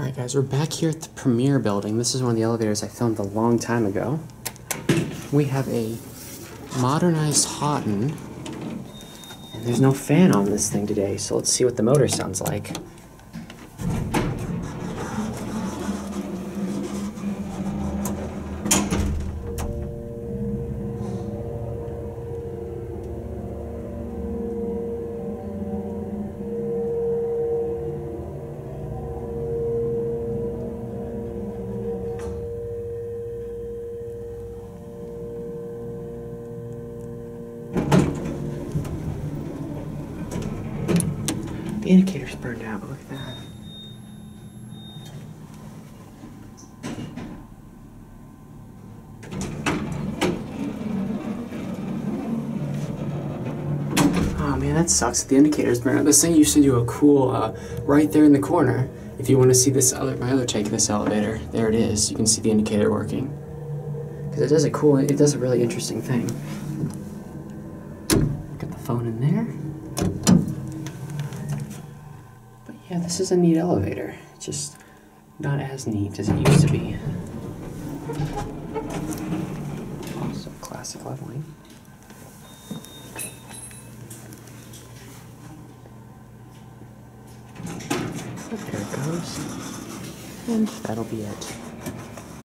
Alright guys, we're back here at the Premier building. This is one of the elevators I filmed a long time ago. We have a modernized Haughton. And there's no fan on this thing today, so let's see what the motor sounds like. Indicator's burned out, look at that. Oh man, that sucks. The indicator's burned out. This thing used to do a cool, uh, right there in the corner. If you want to see this other, my other take of this elevator, there it is. You can see the indicator working. Because it does a cool, it does a really interesting thing. Got the phone in there. Yeah, this is a neat elevator. It's just not as neat as it used to be. Also, classic leveling. There it goes. And that'll be it.